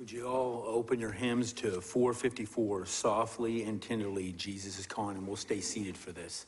Would you all open your hymns to 454, Softly and Tenderly, Jesus is Calling, and we'll stay seated for this.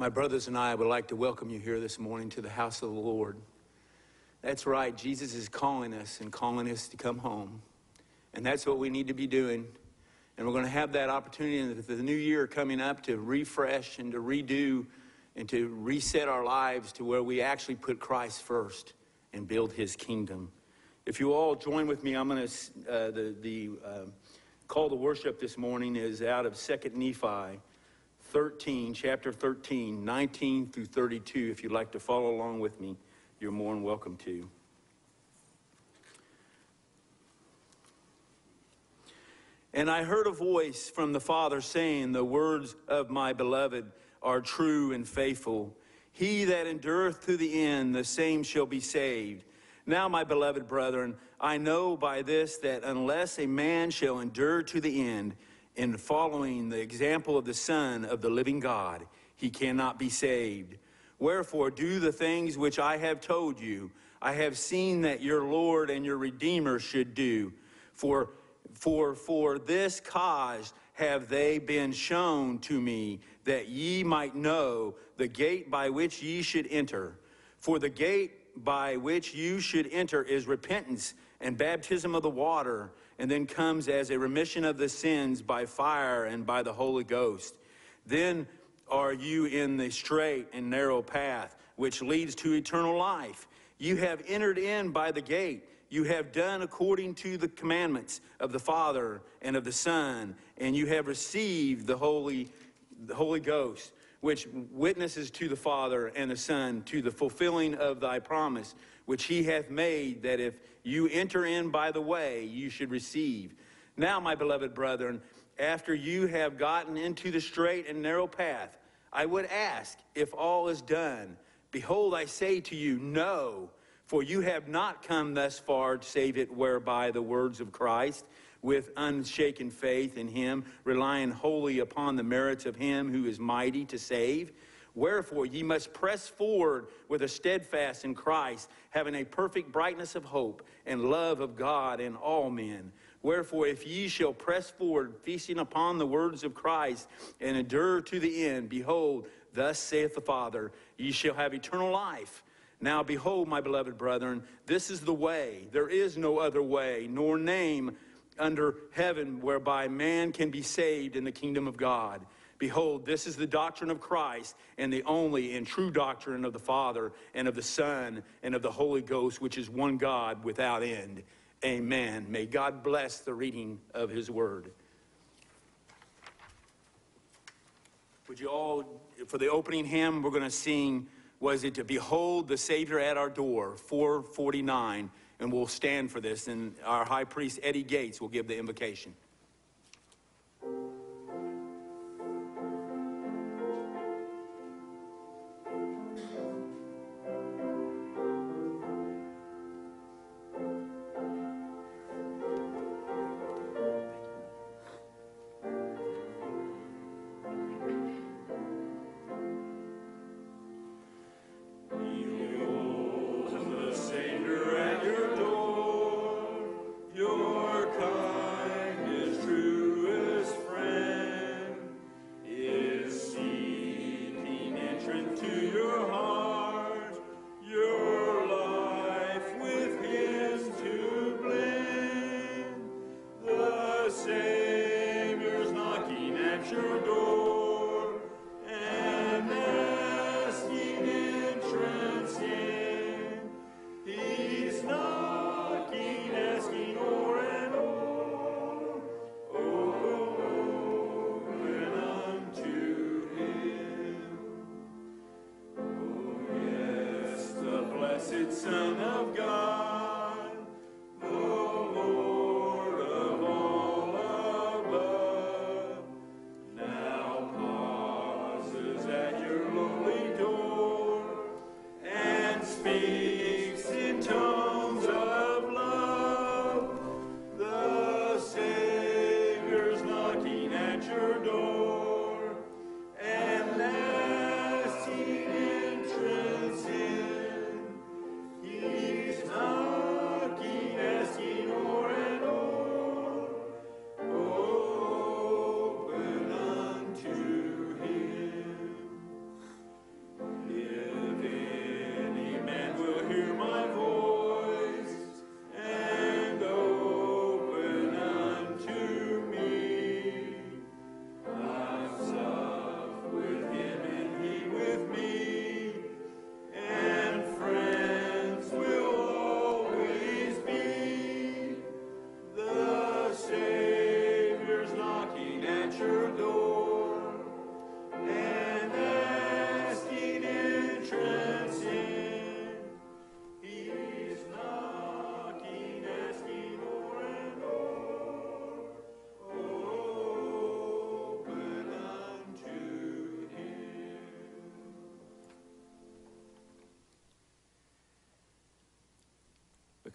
My brothers and I would like to welcome you here this morning to the house of the Lord. That's right, Jesus is calling us and calling us to come home. And that's what we need to be doing. And we're going to have that opportunity in the new year coming up to refresh and to redo and to reset our lives to where we actually put Christ first and build his kingdom. If you all join with me, I'm going to, uh, the, the uh, call to worship this morning is out of 2nd Nephi 13, chapter 13, 19 through 32. If you'd like to follow along with me, you're more than welcome to. And I heard a voice from the Father saying, The words of my beloved are true and faithful. He that endureth to the end, the same shall be saved. Now, my beloved brethren, I know by this that unless a man shall endure to the end in following the example of the Son of the living God, he cannot be saved. Wherefore, do the things which I have told you. I have seen that your Lord and your Redeemer should do. For, for, for this cause have they been shown to me, that ye might know the gate by which ye should enter. For the gate by which you should enter is repentance, and baptism of the water, and then comes as a remission of the sins by fire and by the Holy Ghost. Then are you in the straight and narrow path which leads to eternal life. You have entered in by the gate. You have done according to the commandments of the Father and of the Son, and you have received the Holy, the Holy Ghost, which witnesses to the Father and the Son to the fulfilling of thy promise, which he hath made, that if you enter in by the way, you should receive. Now, my beloved brethren, after you have gotten into the straight and narrow path, I would ask if all is done. Behold, I say to you, no, for you have not come thus far, save it whereby the words of Christ, with unshaken faith in him, relying wholly upon the merits of him who is mighty to save. Wherefore ye must press forward with a steadfast in Christ, having a perfect brightness of hope and love of God in all men. Wherefore, if ye shall press forward, feasting upon the words of Christ, and endure to the end, behold, thus saith the Father, ye shall have eternal life. Now, behold, my beloved brethren, this is the way. There is no other way, nor name under heaven whereby man can be saved in the kingdom of God. Behold, this is the doctrine of Christ, and the only and true doctrine of the Father, and of the Son, and of the Holy Ghost, which is one God without end. Amen. May God bless the reading of his word. Would you all, for the opening hymn, we're going to sing, was it to behold the Savior at our door, 449, and we'll stand for this, and our high priest, Eddie Gates, will give the invocation.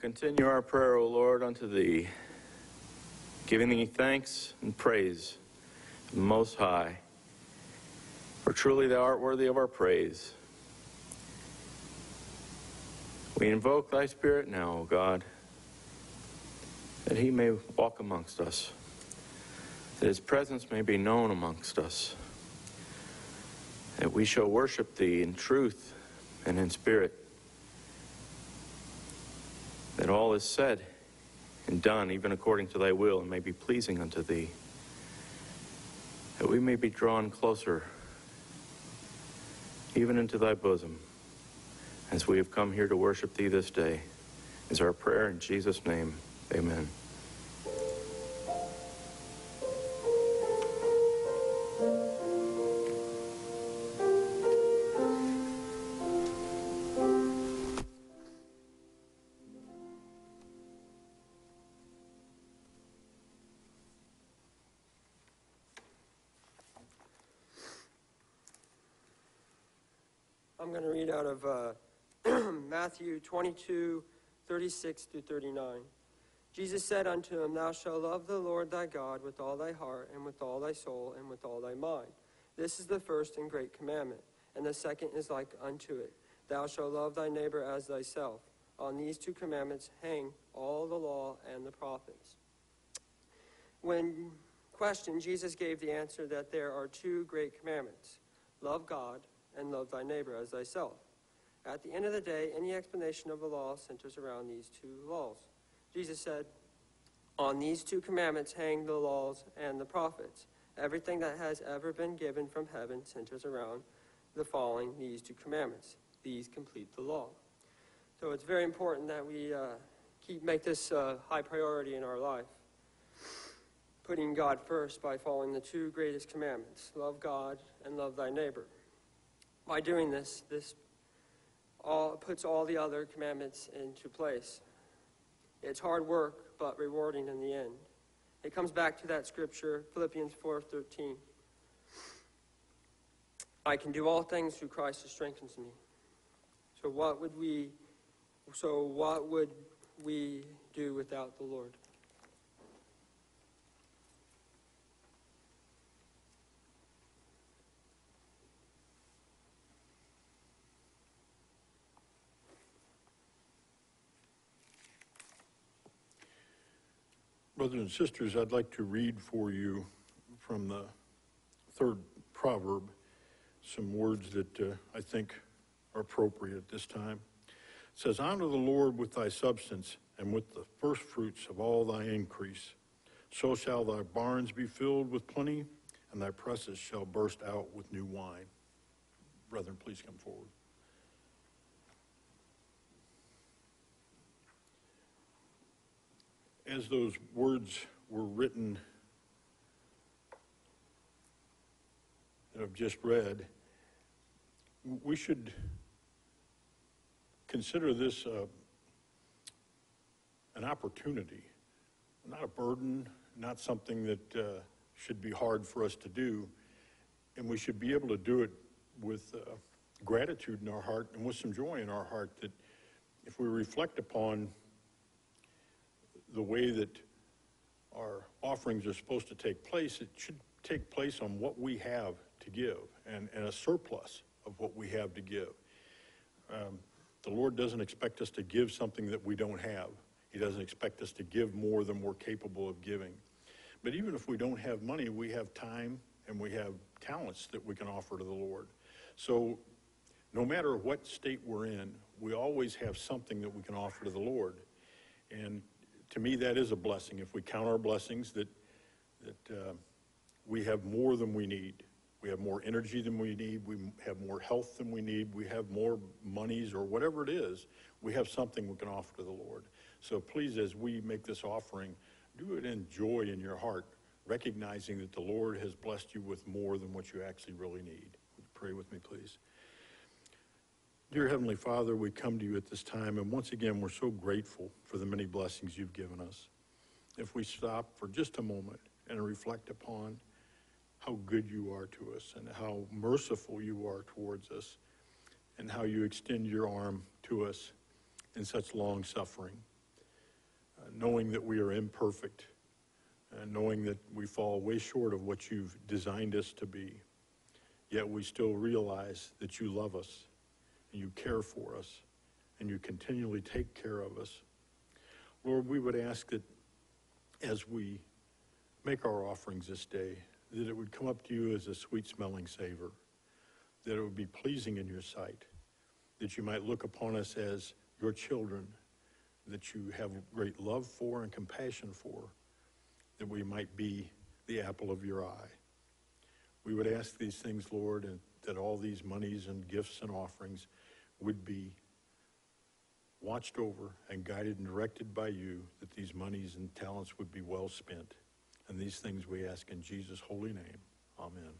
Continue our prayer, O Lord, unto Thee, giving Thee thanks and praise, Most High, for truly Thou art worthy of our praise. We invoke Thy Spirit now, O God, that He may walk amongst us, that His presence may be known amongst us, that we shall worship Thee in truth and in spirit that all is said and done even according to thy will and may be pleasing unto thee, that we may be drawn closer even into thy bosom as we have come here to worship thee this day is our prayer in Jesus' name. Amen. Out of uh, Matthew 22, 36 through 39. Jesus said unto him, Thou shalt love the Lord thy God with all thy heart, and with all thy soul, and with all thy mind. This is the first and great commandment. And the second is like unto it Thou shalt love thy neighbor as thyself. On these two commandments hang all the law and the prophets. When questioned, Jesus gave the answer that there are two great commandments love God and love thy neighbor as thyself. At the end of the day, any explanation of the law centers around these two laws. Jesus said, On these two commandments hang the laws and the prophets. Everything that has ever been given from heaven centers around the following these two commandments. These complete the law. So it's very important that we uh, keep make this uh, high priority in our life. Putting God first by following the two greatest commandments love God and love thy neighbor. By doing this, this all, puts all the other commandments into place. It's hard work, but rewarding in the end. It comes back to that scripture, Philippians 4:13. I can do all things through Christ who strengthens me. So what would we so what would we do without the Lord? Brothers and sisters, I'd like to read for you from the third proverb some words that uh, I think are appropriate at this time. It says, Honor the Lord with thy substance and with the first fruits of all thy increase. So shall thy barns be filled with plenty, and thy presses shall burst out with new wine. Brethren, please come forward. As those words were written that I've just read, we should consider this uh, an opportunity, not a burden, not something that uh, should be hard for us to do. And we should be able to do it with uh, gratitude in our heart and with some joy in our heart that if we reflect upon the way that our offerings are supposed to take place, it should take place on what we have to give and, and a surplus of what we have to give. Um, the Lord doesn't expect us to give something that we don't have. He doesn't expect us to give more than we're capable of giving. But even if we don't have money, we have time and we have talents that we can offer to the Lord. So no matter what state we're in, we always have something that we can offer to the Lord. And to me, that is a blessing. If we count our blessings, that, that uh, we have more than we need. We have more energy than we need. We have more health than we need. We have more monies or whatever it is. We have something we can offer to the Lord. So please, as we make this offering, do it in joy in your heart, recognizing that the Lord has blessed you with more than what you actually really need. Pray with me, please. Dear Heavenly Father, we come to you at this time, and once again, we're so grateful for the many blessings you've given us. If we stop for just a moment and reflect upon how good you are to us and how merciful you are towards us and how you extend your arm to us in such long suffering, uh, knowing that we are imperfect, and knowing that we fall way short of what you've designed us to be, yet we still realize that you love us and you care for us and you continually take care of us. Lord, we would ask that as we make our offerings this day, that it would come up to you as a sweet smelling savor, that it would be pleasing in your sight, that you might look upon us as your children, that you have great love for and compassion for, that we might be the apple of your eye. We would ask these things, Lord, and that all these monies and gifts and offerings would be watched over and guided and directed by you, that these monies and talents would be well spent. And these things we ask in Jesus' holy name. Amen.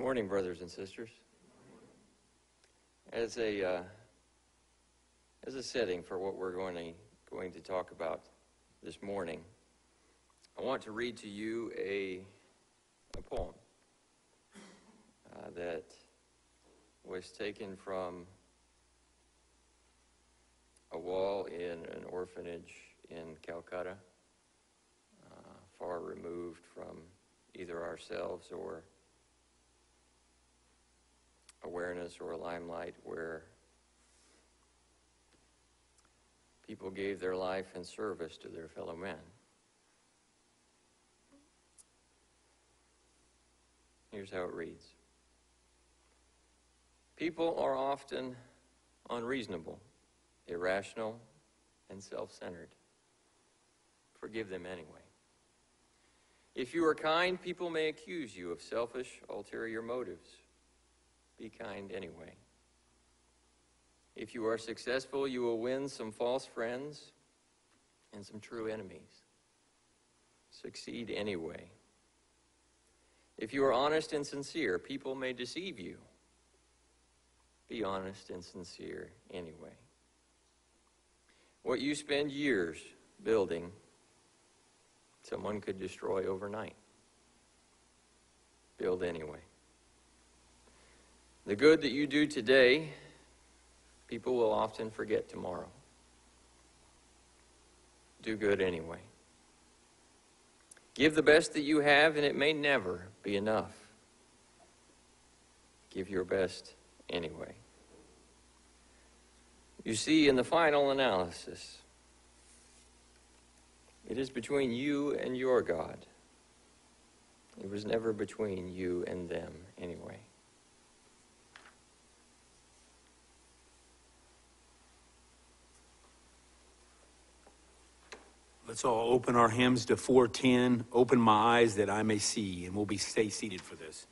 Good morning, brothers and sisters. As a uh, as a setting for what we're going to going to talk about this morning, I want to read to you a a poem uh, that was taken from a wall in an orphanage in Calcutta, uh, far removed from either ourselves or awareness or a limelight where people gave their life in service to their fellow men. Here's how it reads People are often unreasonable, irrational, and self centered. Forgive them anyway. If you are kind, people may accuse you of selfish, ulterior motives. Be kind anyway. If you are successful, you will win some false friends and some true enemies. Succeed anyway. If you are honest and sincere, people may deceive you. Be honest and sincere anyway. What you spend years building, someone could destroy overnight. Build anyway. The good that you do today, people will often forget tomorrow. Do good anyway. Give the best that you have, and it may never be enough. Give your best anyway. You see, in the final analysis, it is between you and your God. It was never between you and them, anyway. Let's all open our hymns to 410. Open my eyes that I may see, and we'll be stay seated for this.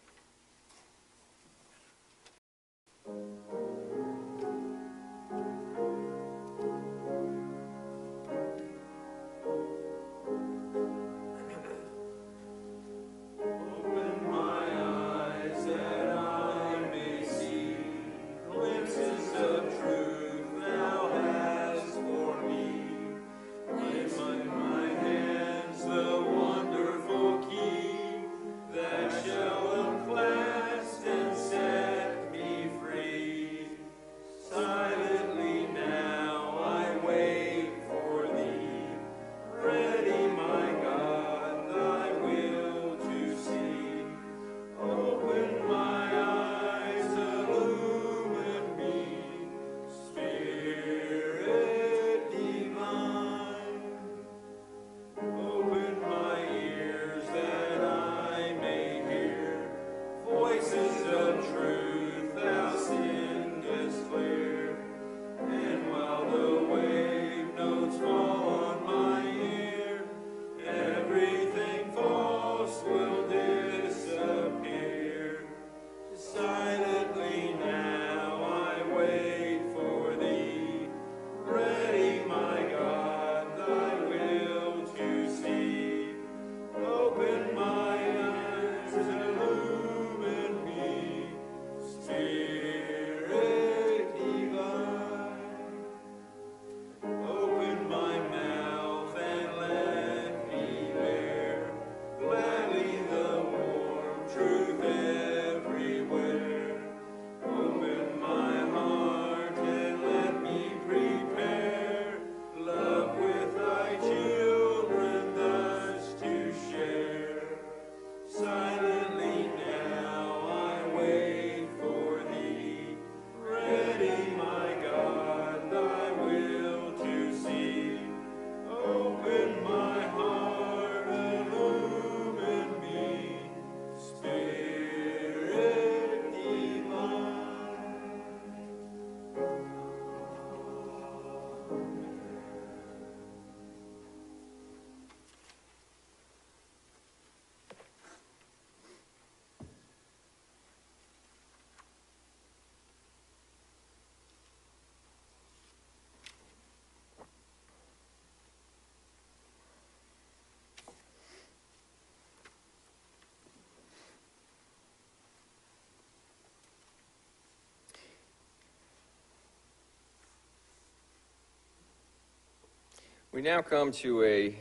We now come to a,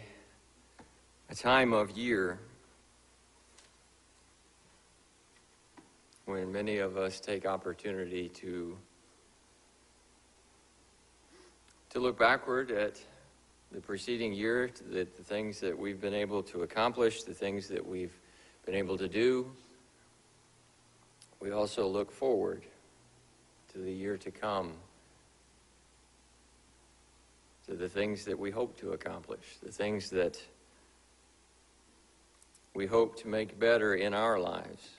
a time of year when many of us take opportunity to, to look backward at the preceding year, the, the things that we've been able to accomplish, the things that we've been able to do. We also look forward to the year to come to the things that we hope to accomplish, the things that we hope to make better in our lives.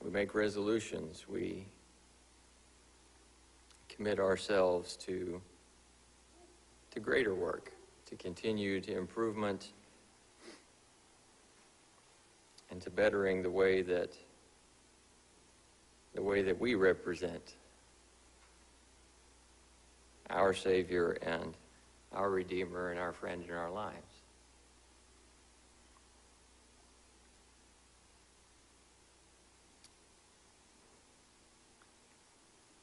We make resolutions. We commit ourselves to, to greater work, to continue to improvement, and to bettering the way that the way that we represent our Savior and our Redeemer and our friend in our lives.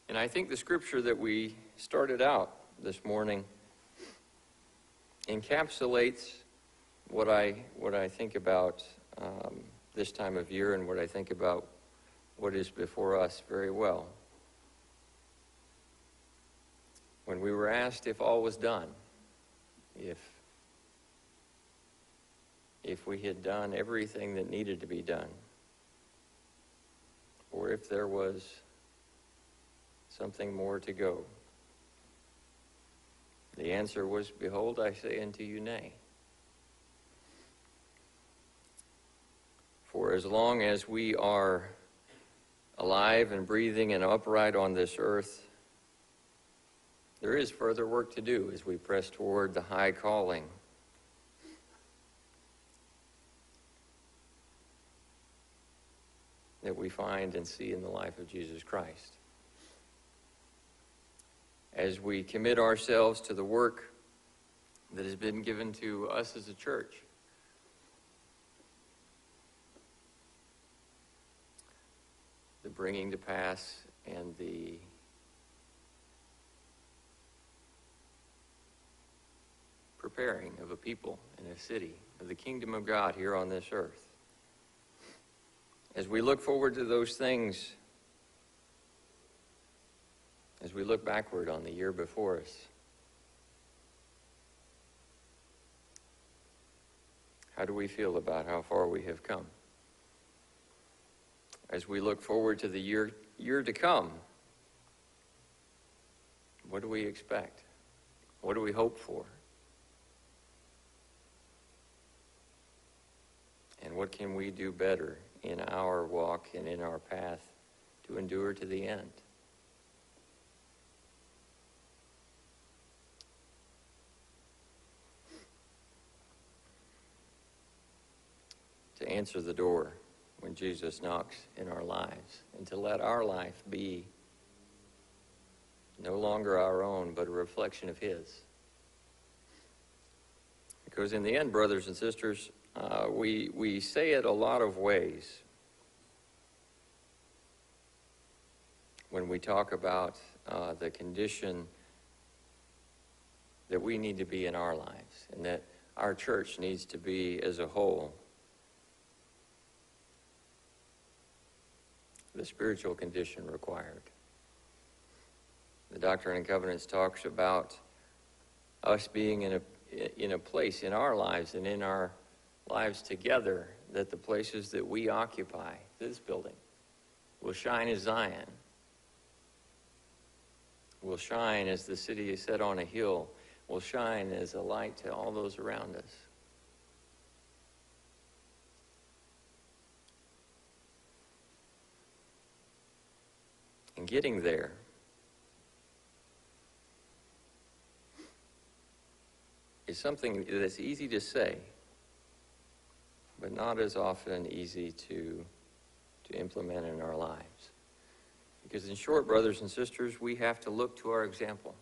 And I think the scripture that we started out this morning encapsulates what I, what I think about um, this time of year and what I think about what is before us very well. When we were asked if all was done, if, if we had done everything that needed to be done, or if there was something more to go. The answer was, Behold, I say unto you, Nay. For as long as we are alive and breathing and upright on this earth, there is further work to do as we press toward the high calling. That we find and see in the life of Jesus Christ. As we commit ourselves to the work that has been given to us as a church, the bringing to pass and the preparing of a people and a city of the kingdom of God here on this earth. As we look forward to those things, as we look backward on the year before us, how do we feel about how far we have come? As we look forward to the year, year to come, what do we expect? What do we hope for? And what can we do better in our walk and in our path to endure to the end? To answer the door when Jesus knocks in our lives and to let our life be no longer our own, but a reflection of His. Because in the end, brothers and sisters, uh, we, we say it a lot of ways when we talk about uh, the condition that we need to be in our lives and that our church needs to be as a whole. The spiritual condition required. The Doctrine and Covenants talks about us being in a, in a place in our lives and in our lives together that the places that we occupy, this building, will shine as Zion, will shine as the city is set on a hill, will shine as a light to all those around us. And getting there is something that's easy to say, but not as often easy to, to implement in our lives. Because, in short, brothers and sisters, we have to look to our example.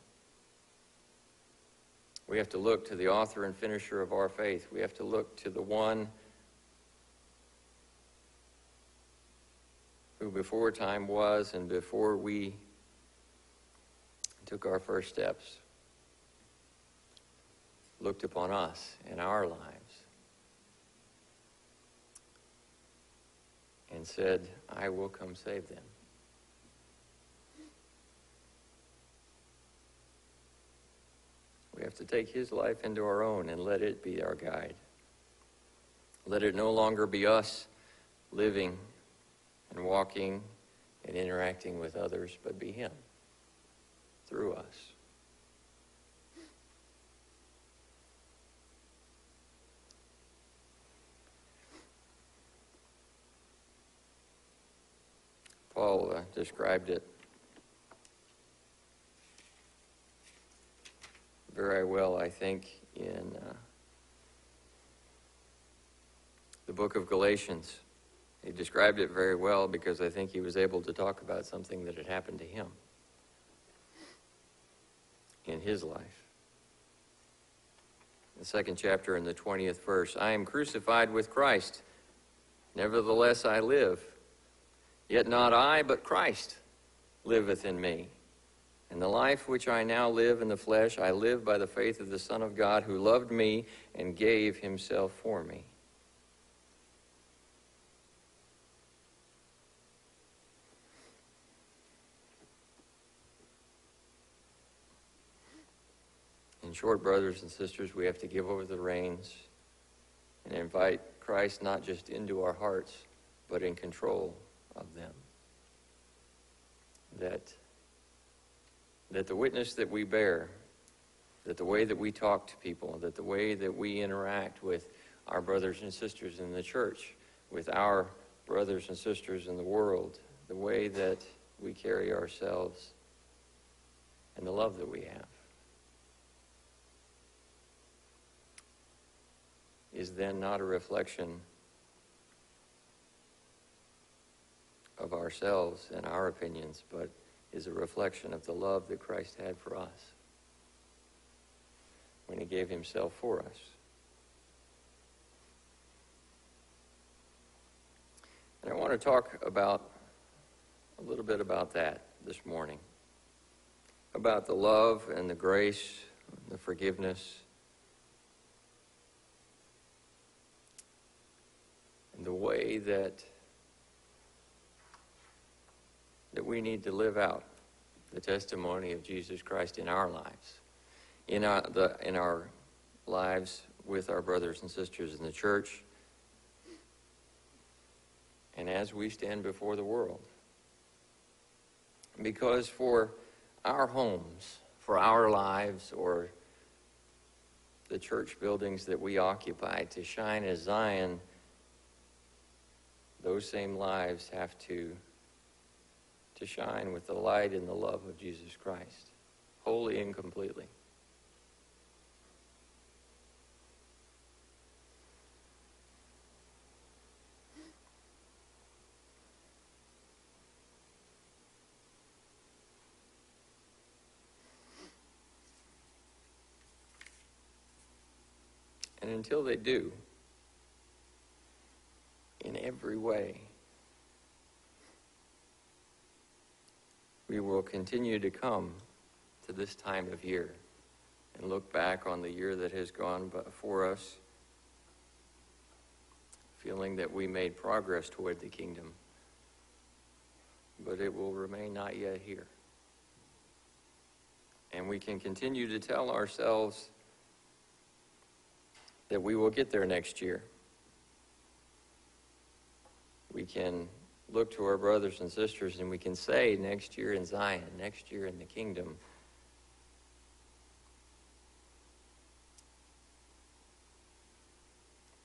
We have to look to the author and finisher of our faith. We have to look to the one who before time was and before we took our first steps, looked upon us and our lives, and said, I will come save them. We have to take his life into our own and let it be our guide. Let it no longer be us living and walking and interacting with others, but be him through us. Paul uh, described it very well, I think, in uh, the book of Galatians. He described it very well because I think he was able to talk about something that had happened to him in his life. The second chapter in the 20th verse I am crucified with Christ. Nevertheless, I live. Yet not I, but Christ liveth in me. And the life which I now live in the flesh, I live by the faith of the Son of God who loved me and gave himself for me. In short, brothers and sisters, we have to give over the reins and invite Christ not just into our hearts, but in control of them. That, that the witness that we bear, that the way that we talk to people, that the way that we interact with our brothers and sisters in the church, with our brothers and sisters in the world, the way that we carry ourselves, and the love that we have. Is then not a reflection of ourselves and our opinions, but is a reflection of the love that Christ had for us when he gave himself for us. And I want to talk about a little bit about that this morning. About the love and the grace, the forgiveness the way that that we need to live out the testimony of Jesus Christ in our lives, in our, the, in our lives with our brothers and sisters in the church, and as we stand before the world. Because for our homes, for our lives, or the church buildings that we occupy to shine as Zion, those same lives have to, to shine with the light and the love of Jesus Christ, wholly and completely. And until they do, every way. We will continue to come to this time of year and look back on the year that has gone before us, feeling that we made progress toward the kingdom, but it will remain not yet here. And we can continue to tell ourselves that we will get there next year can look to our brothers and sisters and we can say next year in Zion, next year in the kingdom.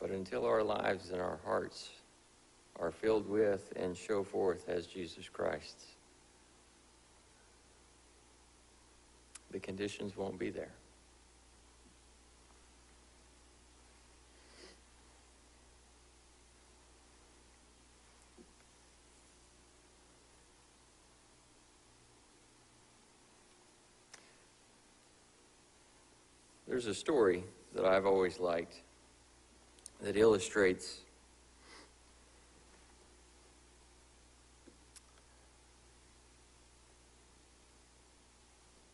But until our lives and our hearts are filled with and show forth as Jesus Christ, the conditions won't be there. There's a story that I've always liked that illustrates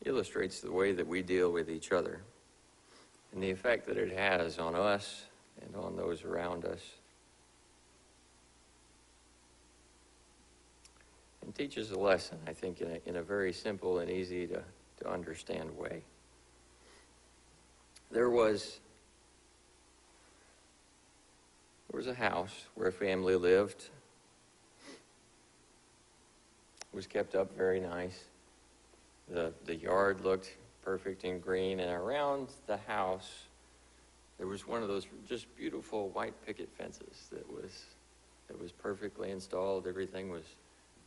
illustrates the way that we deal with each other and the effect that it has on us and on those around us. And teaches a lesson, I think, in a, in a very simple and easy to, to understand way. There was there was a house where a family lived. It was kept up very nice. The, the yard looked perfect and green, and around the house, there was one of those just beautiful white picket fences that was, that was perfectly installed. Everything was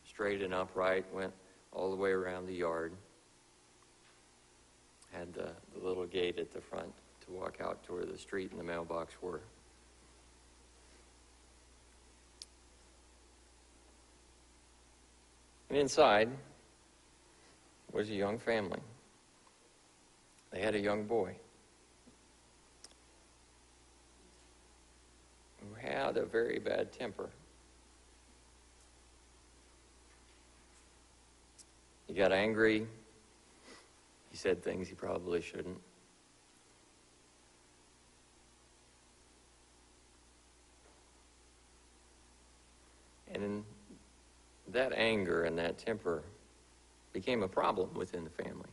straight and upright, went all the way around the yard. Had the, the little gate at the front to walk out to where the street and the mailbox were. And inside was a young family. They had a young boy who had a very bad temper. He got angry. He said things he probably shouldn't. And in that anger and that temper became a problem within the family.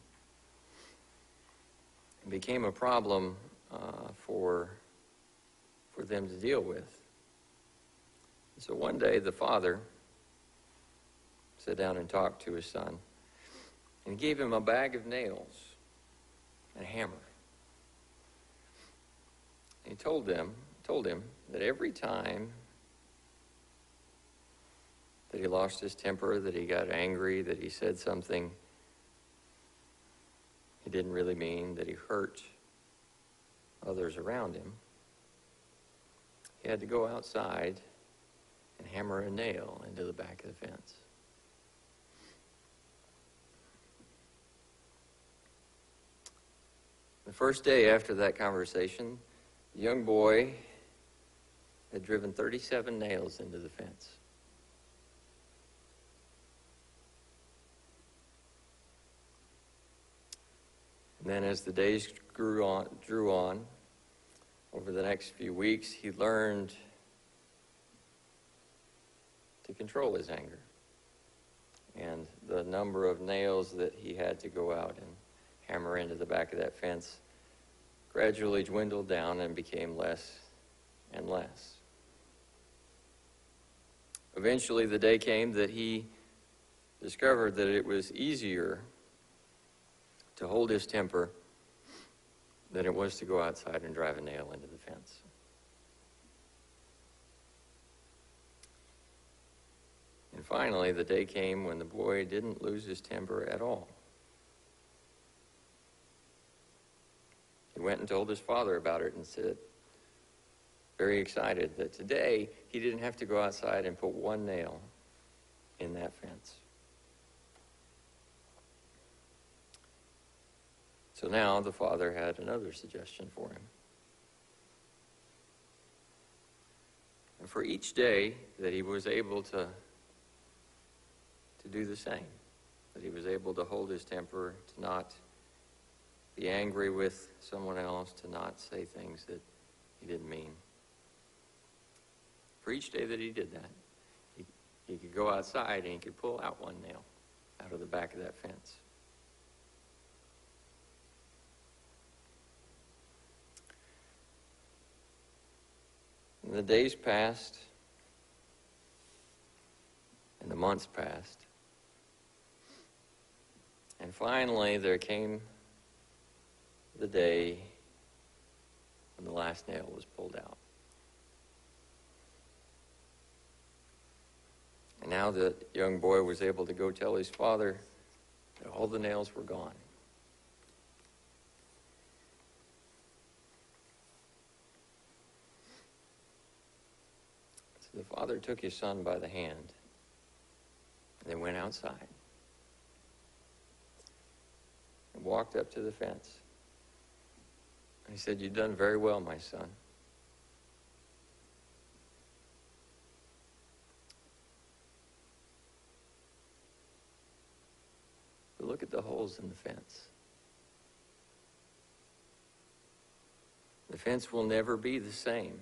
It became a problem uh, for, for them to deal with. So one day the father sat down and talked to his son and gave him a bag of nails and a hammer. And he told them, told him that every time that he lost his temper, that he got angry, that he said something he didn't really mean, that he hurt others around him. He had to go outside and hammer a nail into the back of the fence. The first day after that conversation, the young boy had driven 37 nails into the fence. And then as the days grew on, drew on, over the next few weeks, he learned to control his anger. And the number of nails that he had to go out and hammer into the back of that fence gradually dwindled down and became less and less. Eventually, the day came that he discovered that it was easier to hold his temper than it was to go outside and drive a nail into the fence. And finally, the day came when the boy didn't lose his temper at all. Went and told his father about it and said, very excited, that today he didn't have to go outside and put one nail in that fence. So now the father had another suggestion for him. And for each day that he was able to, to do the same, that he was able to hold his temper, to not be angry with someone else, to not say things that he didn't mean. For each day that he did that, he, he could go outside and he could pull out one nail out of the back of that fence. And the days passed, and the months passed. And finally, there came the day when the last nail was pulled out. And now the young boy was able to go tell his father that all the nails were gone. So the father took his son by the hand and they went outside and walked up to the fence. He said, You've done very well, my son. But look at the holes in the fence. The fence will never be the same.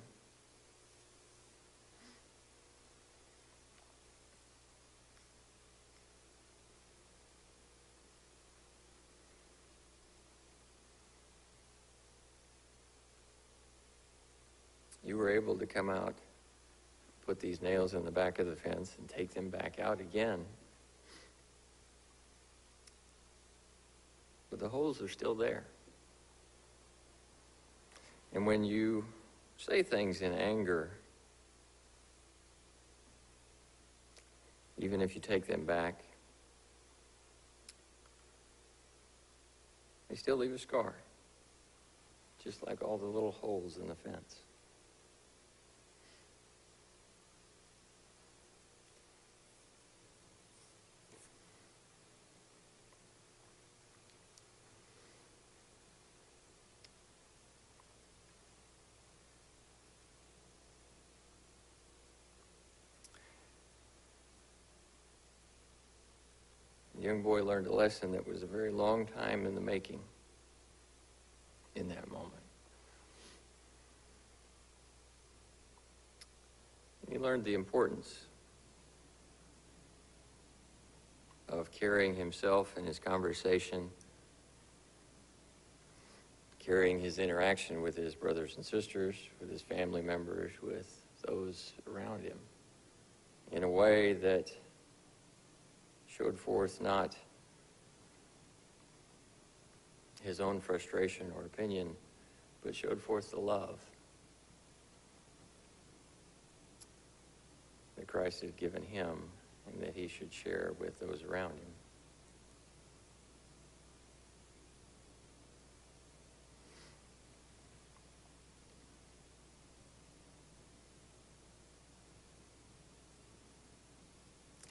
Able to come out, put these nails in the back of the fence, and take them back out again. But the holes are still there. And when you say things in anger, even if you take them back, they still leave a scar, just like all the little holes in the fence. Young boy learned a lesson that was a very long time in the making in that moment. He learned the importance of carrying himself and his conversation, carrying his interaction with his brothers and sisters, with his family members, with those around him in a way that showed forth not his own frustration or opinion, but showed forth the love that Christ had given him and that he should share with those around him.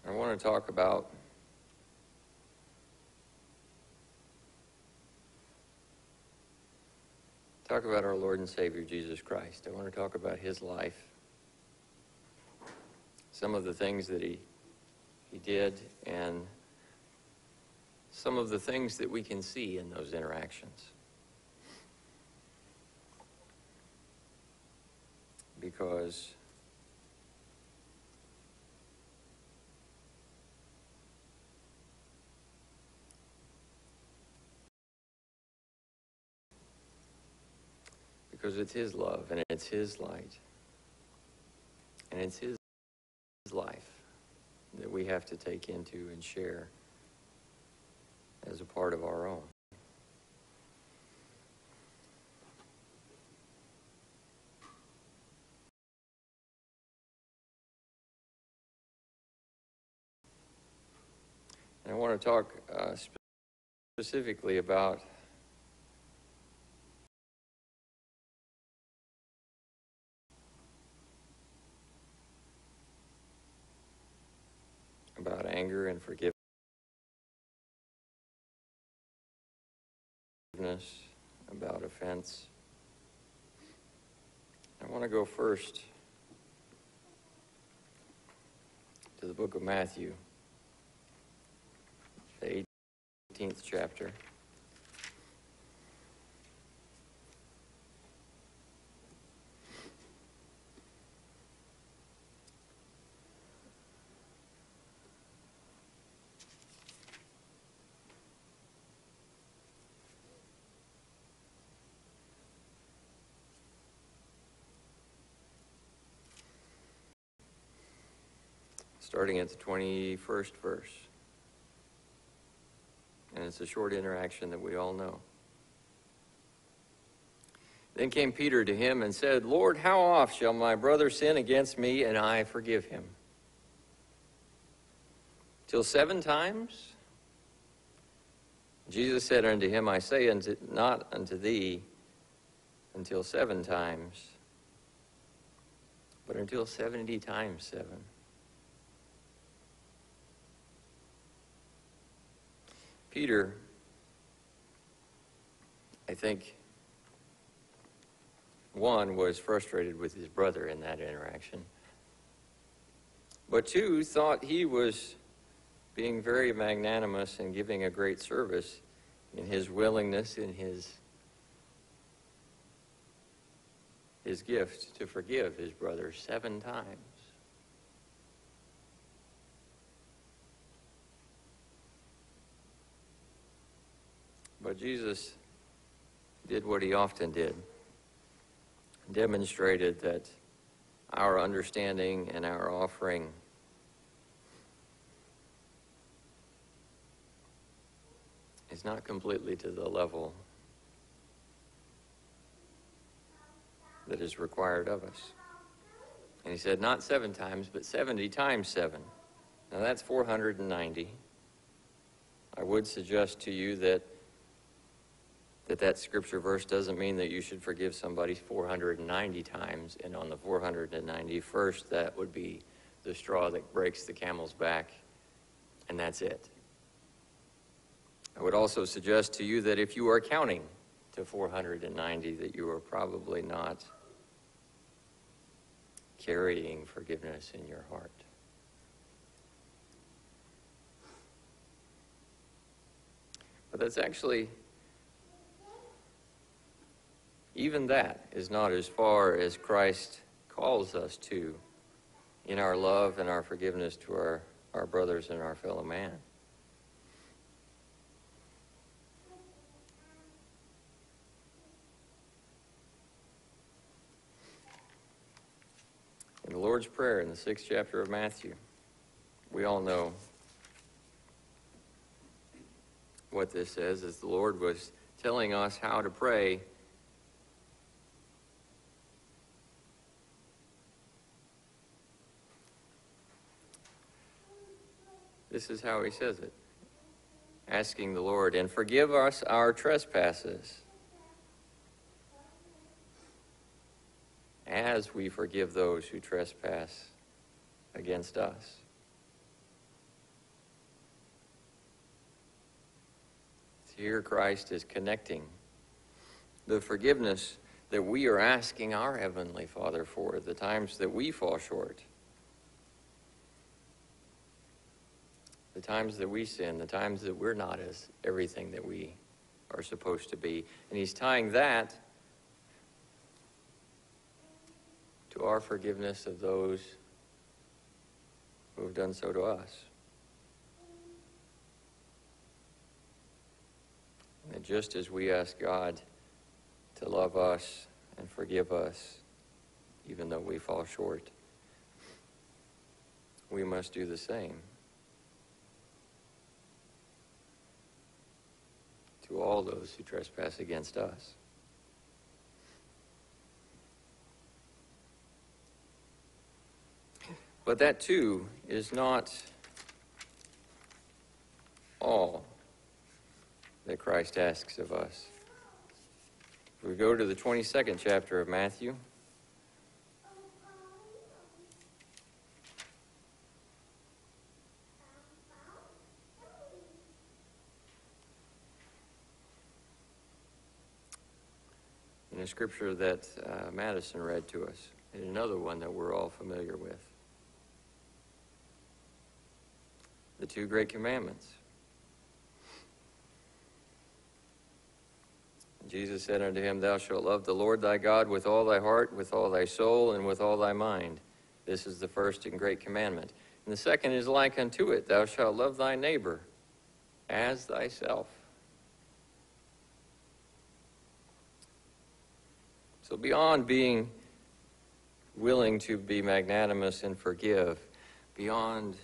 I want to talk about talk about our Lord and Savior Jesus Christ. I want to talk about his life. Some of the things that he he did and some of the things that we can see in those interactions. Because because it's His love and it's His light and it's His life that we have to take into and share as a part of our own. And I want to talk uh, specifically about about anger and forgiveness, about offense. I want to go first to the book of Matthew, the 18th chapter. Starting at the 21st verse. And it's a short interaction that we all know. Then came Peter to him and said, Lord, how oft shall my brother sin against me and I forgive him? Till seven times? Jesus said unto him, I say unto, not unto thee until seven times, but until seventy times seven. Peter, I think, one, was frustrated with his brother in that interaction. But two, thought he was being very magnanimous and giving a great service in his willingness, in his his gift to forgive his brother seven times. But Jesus did what he often did demonstrated that our understanding and our offering is not completely to the level that is required of us. And he said, not seven times, but 70 times seven. Now that's 490. I would suggest to you that that that scripture verse doesn't mean that you should forgive somebody 490 times and on the 491st that would be the straw that breaks the camel's back and that's it. I would also suggest to you that if you are counting to 490 that you are probably not carrying forgiveness in your heart. But that's actually even that is not as far as Christ calls us to in our love and our forgiveness to our, our brothers and our fellow man. In the Lord's Prayer in the sixth chapter of Matthew, we all know what this says, as the Lord was telling us how to pray This is how he says it asking the Lord, and forgive us our trespasses as we forgive those who trespass against us. Here, Christ is connecting the forgiveness that we are asking our Heavenly Father for, the times that we fall short the times that we sin, the times that we're not as everything that we are supposed to be. And he's tying that to our forgiveness of those who have done so to us. And just as we ask God to love us and forgive us, even though we fall short, we must do the same. To all those who trespass against us. But that too is not all that Christ asks of us. We go to the 22nd chapter of Matthew, scripture that uh, Madison read to us, and another one that we're all familiar with. The two great commandments. Jesus said unto him, Thou shalt love the Lord thy God with all thy heart, with all thy soul, and with all thy mind. This is the first and great commandment. And the second is like unto it Thou shalt love thy neighbor as thyself. So, beyond being willing to be magnanimous and forgive, beyond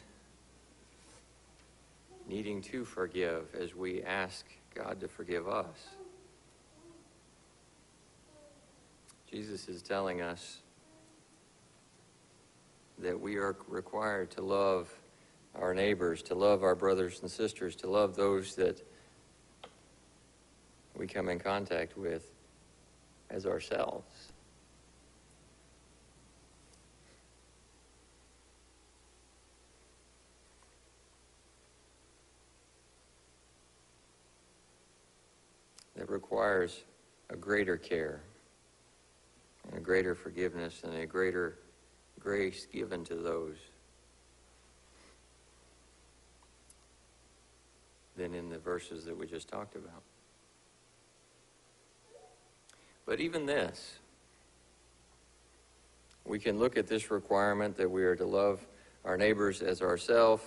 needing to forgive as we ask God to forgive us, Jesus is telling us that we are required to love our neighbors, to love our brothers and sisters, to love those that we come in contact with as ourselves. That requires a greater care and a greater forgiveness and a greater grace given to those than in the verses that we just talked about. But even this, We can look at this requirement that we are to love our neighbors as ourselves,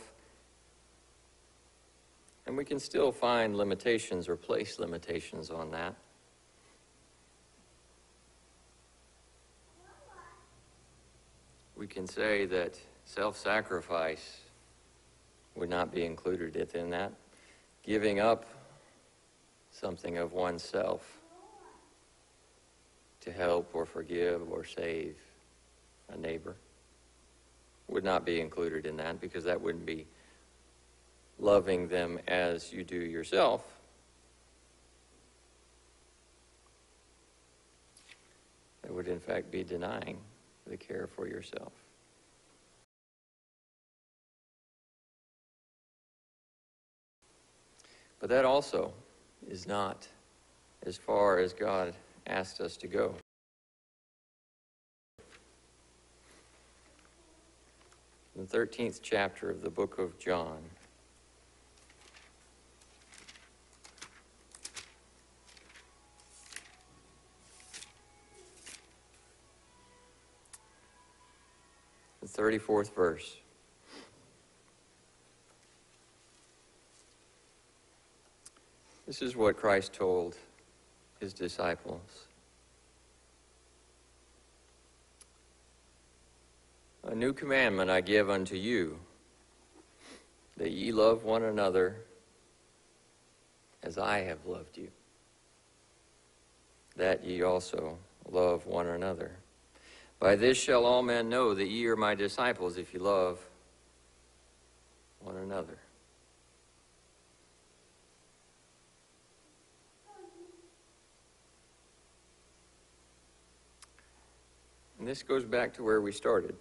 and we can still find limitations or place limitations on that. We can say that self sacrifice would not be included within that. Giving up something of oneself to help or forgive or save a neighbor would not be included in that because that wouldn't be loving them as you do yourself. It would, in fact, be denying the care for yourself. But that also is not as far as God asked us to go. In the 13th chapter of the book of John, the 34th verse. This is what Christ told his disciples. A new commandment I give unto you, that ye love one another as I have loved you, that ye also love one another. By this shall all men know that ye are my disciples if ye love one another. This goes back to where we started.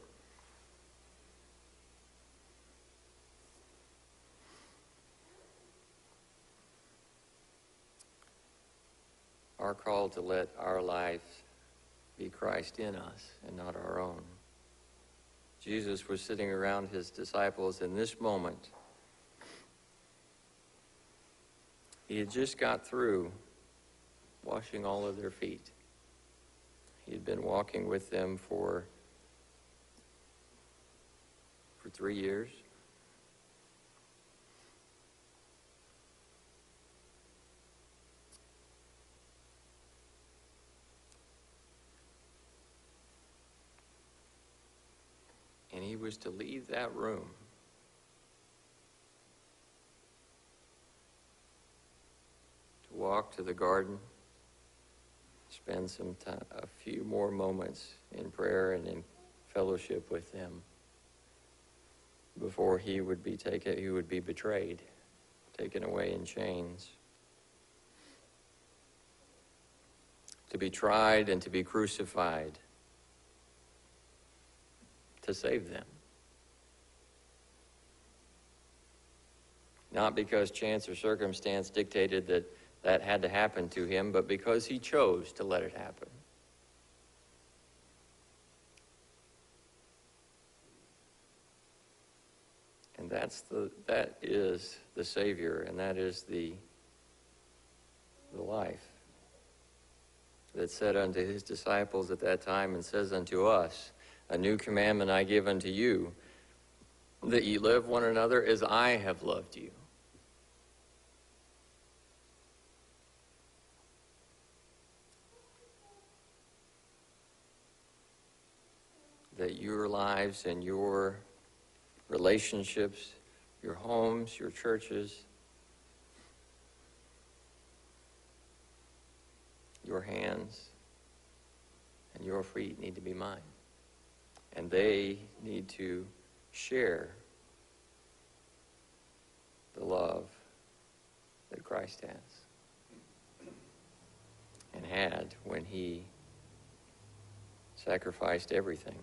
Our call to let our life be Christ in us and not our own. Jesus was sitting around his disciples in this moment. He had just got through washing all of their feet. He had been walking with them for for 3 years. And he was to leave that room to walk to the garden spend some time, a few more moments in prayer and in fellowship with them before he would be taken, he would be betrayed, taken away in chains, to be tried and to be crucified to save them. Not because chance or circumstance dictated that that had to happen to him, but because he chose to let it happen. And that's the that is the Savior, and that is the the life that said unto his disciples at that time and says unto us, A new commandment I give unto you, that ye love one another as I have loved you. That your lives and your relationships, your homes, your churches, your hands and your feet need to be mine. And they need to share the love that Christ has and had when he sacrificed everything.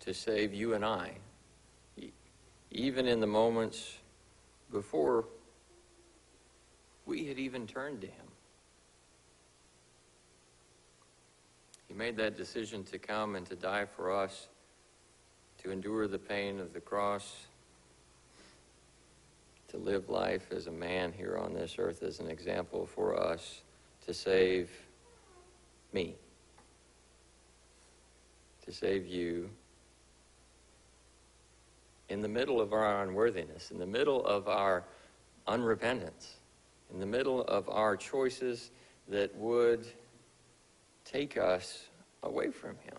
To save you and I, even in the moments before we had even turned to Him. He made that decision to come and to die for us, to endure the pain of the cross, to live life as a man here on this earth as an example for us, to save me to save you in the middle of our unworthiness, in the middle of our unrepentance, in the middle of our choices that would take us away from Him.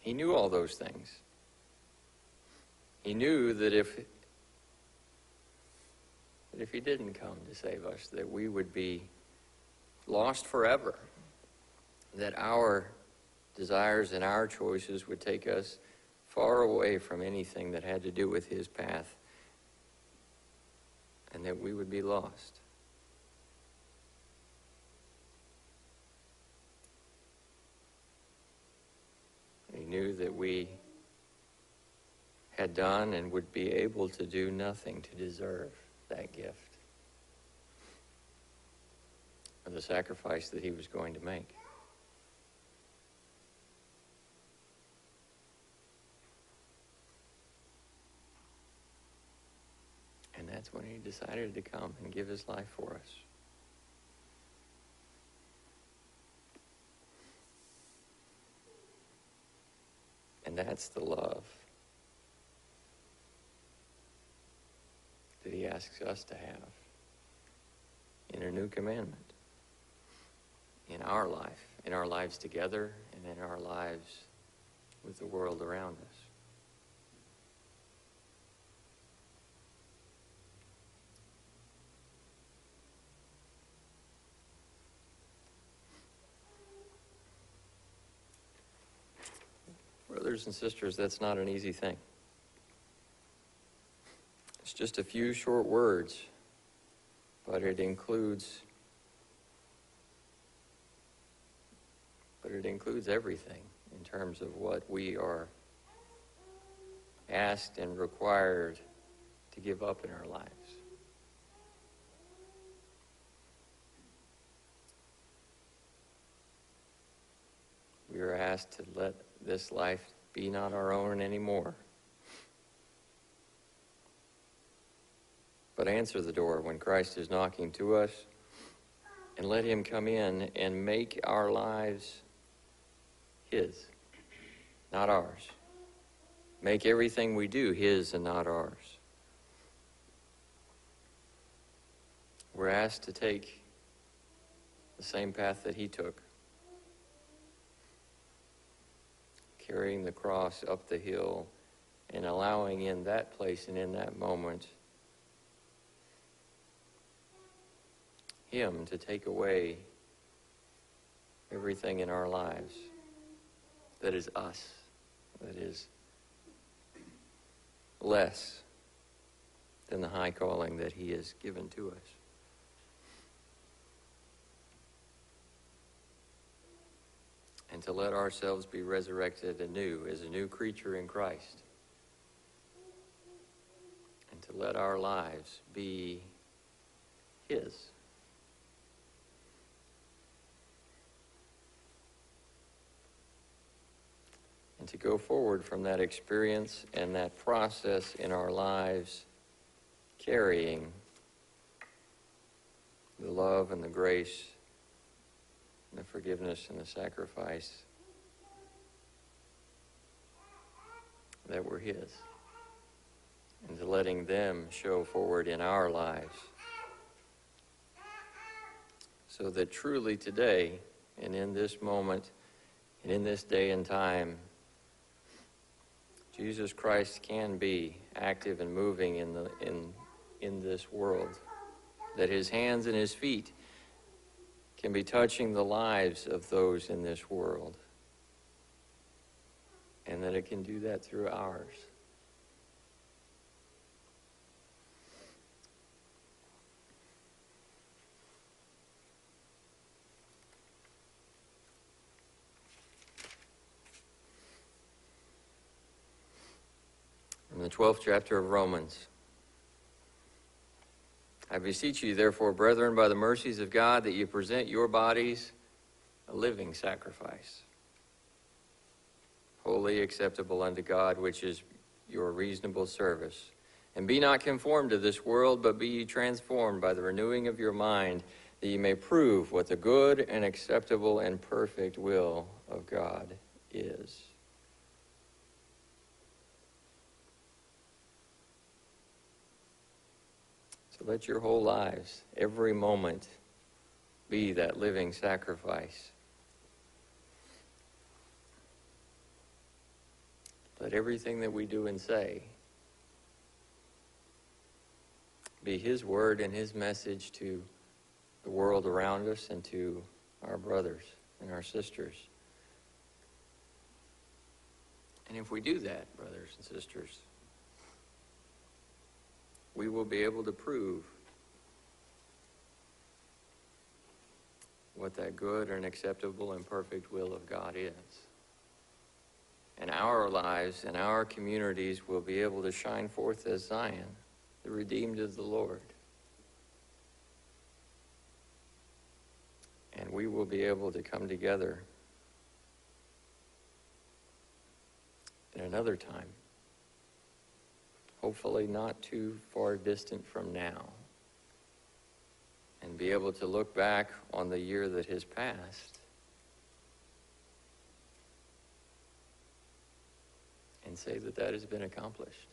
He knew all those things. He knew that if that if he didn't come to save us, that we would be lost forever. That our desires and our choices would take us far away from anything that had to do with his path, and that we would be lost. He knew that we had done and would be able to do nothing to deserve that gift or the sacrifice that he was going to make. And that's when he decided to come and give his life for us. And that's the love that he asks us to have in a new commandment in our life, in our lives together, and in our lives with the world around us. Brothers and sisters, that's not an easy thing. It's just a few short words, but it includes but it includes everything in terms of what we are asked and required to give up in our lives. Are asked to let this life be not our own anymore. But answer the door when Christ is knocking to us and let Him come in and make our lives His, not ours. Make everything we do His and not ours. We're asked to take the same path that He took, carrying the cross up the hill and allowing in that place and in that moment Him to take away everything in our lives that is us, that is less than the high calling that He has given to us. And to let ourselves be resurrected anew as a new creature in Christ. And to let our lives be His. and to go forward from that experience and that process in our lives, carrying the love and the grace and the forgiveness and the sacrifice that were His, and to letting them show forward in our lives. So that truly today and in this moment and in this day and time, Jesus Christ can be active and moving in, the, in, in this world. That his hands and his feet can be touching the lives of those in this world. And that it can do that through ours. From the 12th chapter of Romans. I beseech you, therefore, brethren, by the mercies of God, that you present your bodies a living sacrifice, holy acceptable unto God, which is your reasonable service. And be not conformed to this world, but be ye transformed by the renewing of your mind, that ye may prove what the good and acceptable and perfect will of God is. Let your whole lives, every moment, be that living sacrifice. Let everything that we do and say be His word and His message to the world around us and to our brothers and our sisters. And if we do that, brothers and sisters, we will be able to prove what that good and acceptable and perfect will of God is. And our lives and our communities will be able to shine forth as Zion, the redeemed of the Lord. And we will be able to come together in another time hopefully not too far distant from now, and be able to look back on the year that has passed and say that that has been accomplished.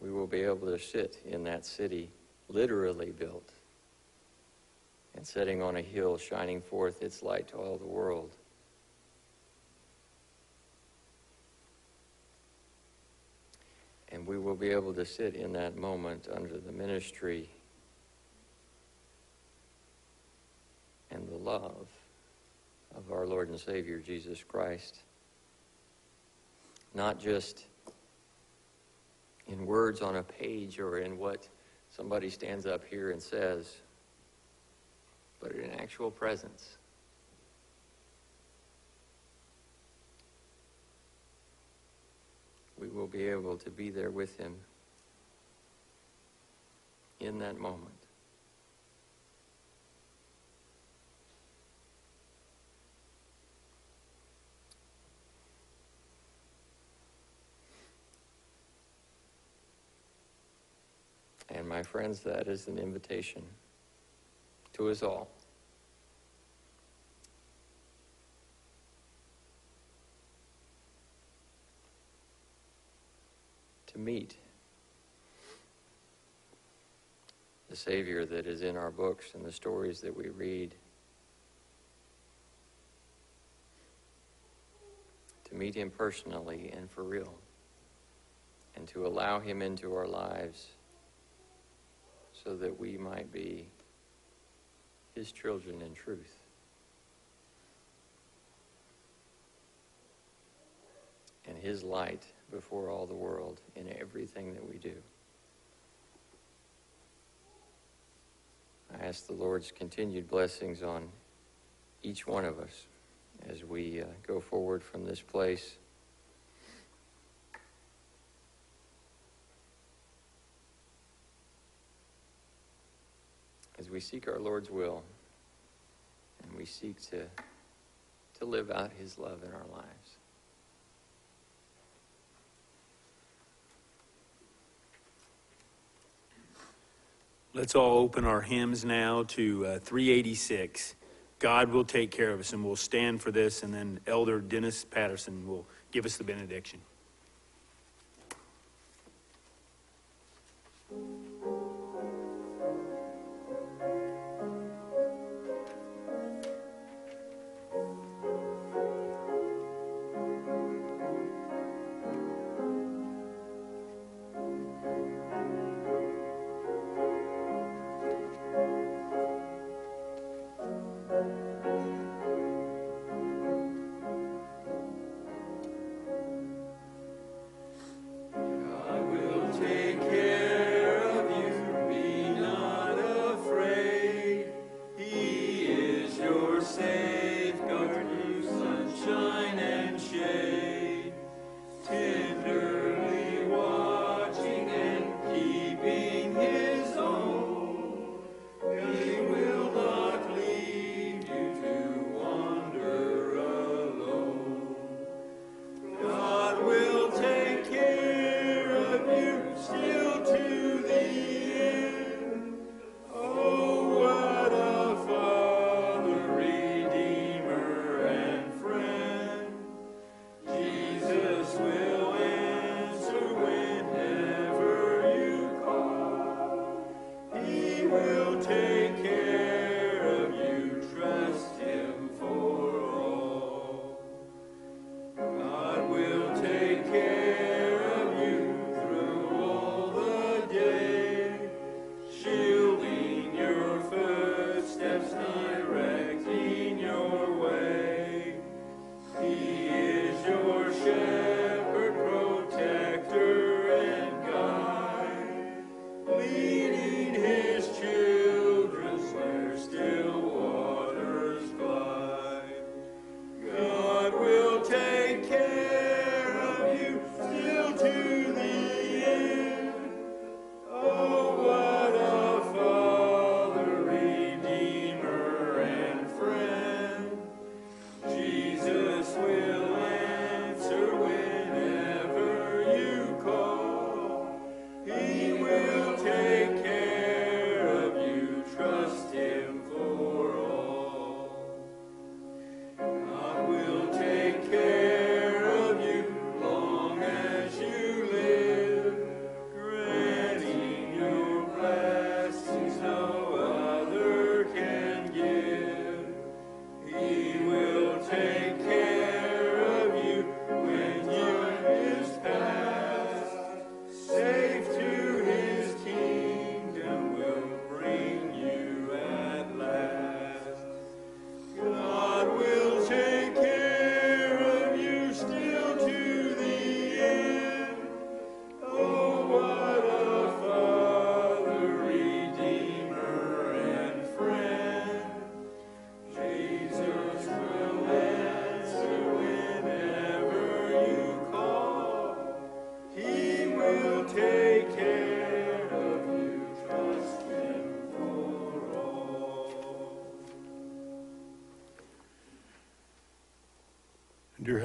We will be able to sit in that city, literally built, and setting on a hill, shining forth its light to all the world. And we will be able to sit in that moment under the ministry and the love of our Lord and Savior Jesus Christ. Not just in words on a page or in what somebody stands up here and says, but in actual presence. we will be able to be there with him in that moment. And my friends, that is an invitation to us all. To meet the Savior that is in our books and the stories that we read. To meet Him personally and for real. And to allow Him into our lives so that we might be His children in truth. And His light before all the world in everything that we do. I ask the Lord's continued blessings on each one of us as we uh, go forward from this place. As we seek our Lord's will and we seek to, to live out His love in our lives. Let's all open our hymns now to uh, 386. God will take care of us, and we'll stand for this, and then Elder Dennis Patterson will give us the benediction.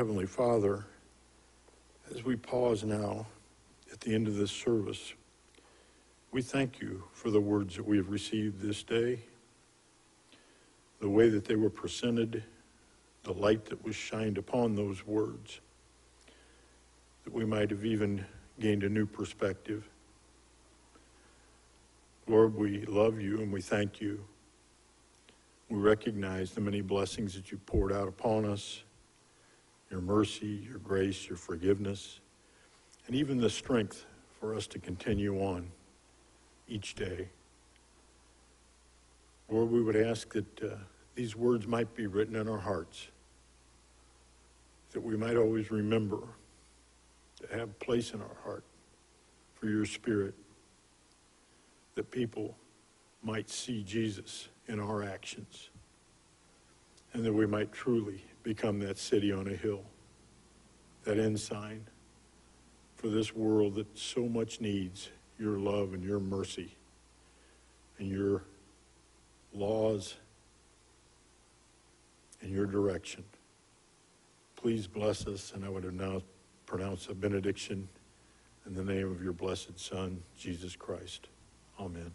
Heavenly Father, as we pause now at the end of this service, we thank you for the words that we have received this day, the way that they were presented, the light that was shined upon those words, that we might have even gained a new perspective. Lord, we love you and we thank you. We recognize the many blessings that you poured out upon us your mercy, your grace, your forgiveness, and even the strength for us to continue on each day. Lord, we would ask that uh, these words might be written in our hearts, that we might always remember to have place in our heart for your spirit, that people might see Jesus in our actions, and that we might truly become that city on a hill, that ensign for this world that so much needs your love and your mercy and your laws and your direction. Please bless us, and I would now pronounce a benediction in the name of your blessed Son, Jesus Christ. Amen.